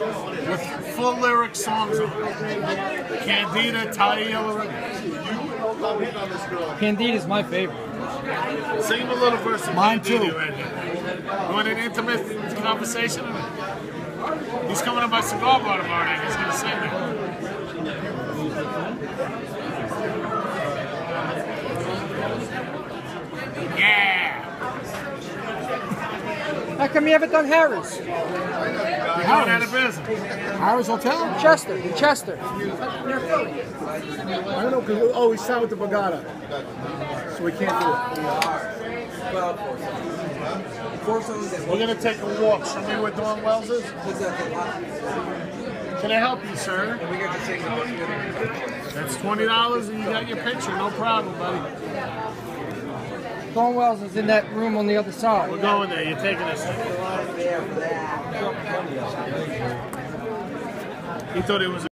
with full lyric songs on it. Candida, Taia, Candida's my favorite. Sing a little verse of Mine Candida too. right here. You want an intimate conversation? He's coming up by Cigar Bar tomorrow night. He's going to sing it. Yeah. How come you haven't done Harrah's? You're going out of business. Harrah's Hotel? Chester, in Chester. I don't know, because, oh, we signed with the Borgata. So we can't do it. We're going to take a walk. Show me where Dawn Wells is. Can I help you, sir? That's twenty dollars, and you got your picture. No problem, buddy. Dawn Wells is in that room on the other side. We're going there. You're taking us. He thought it was.